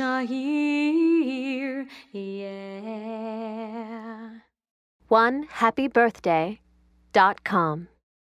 are here, yeah. One happy birthday dot com.